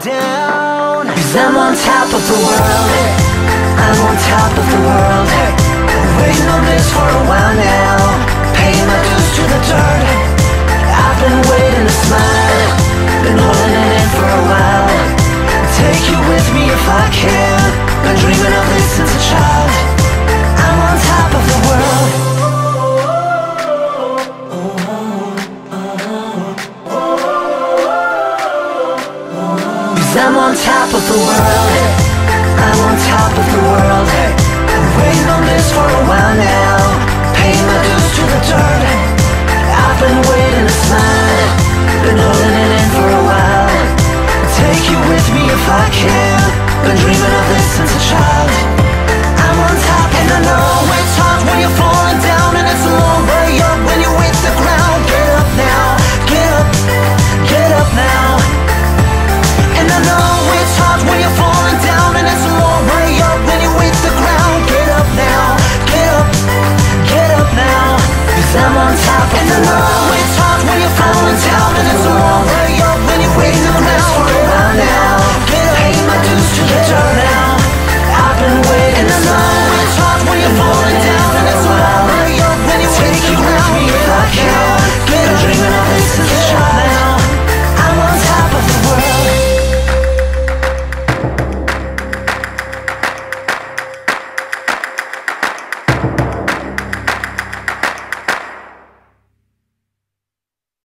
down. Cause I'm on top of the world. I'm on top of the world. Cause I'm on top of the world I'm on top of the world 온